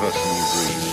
personal dream?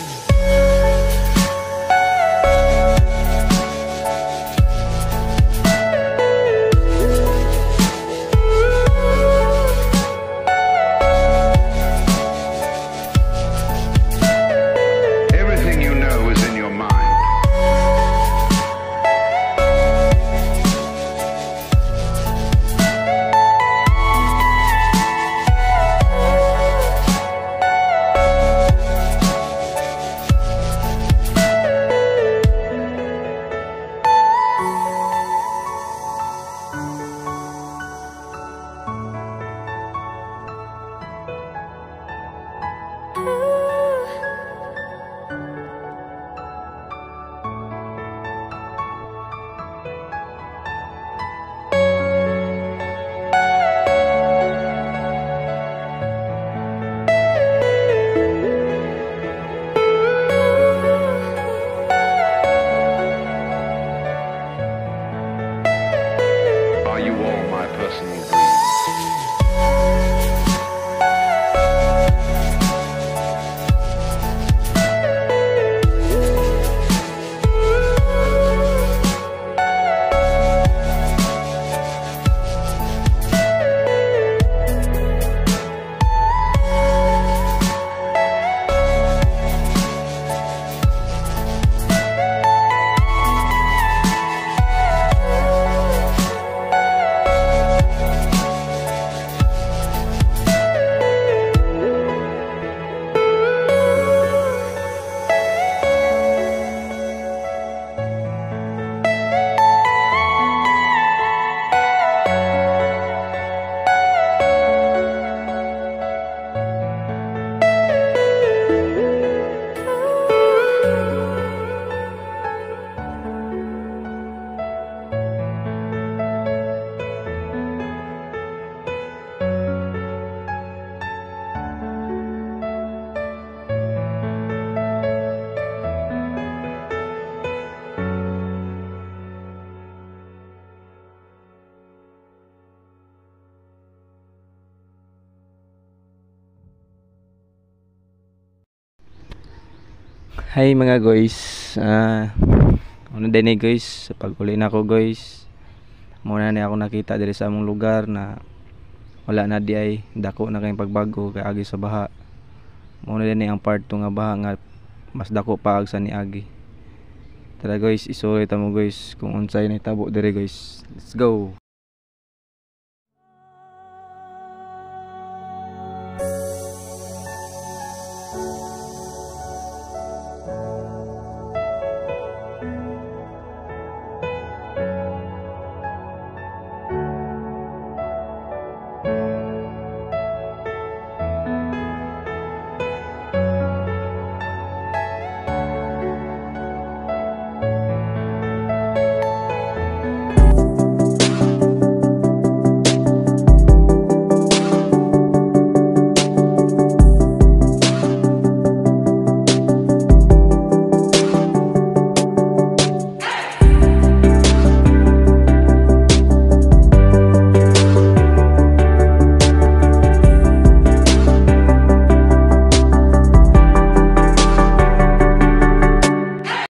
Hi mga guys. Ah, ano din eh guys, sa pag-uli na ako guys. Muna na ako nakita diri sa among lugar na wala na di ay dako na kayong pagbago kay agi sa baha. Muna din eh ang part 2 nga baha nga mas dako pa ag sa ni agi. Tara guys, isulit mo guys kung unsay na tabo diri guys. Let's go.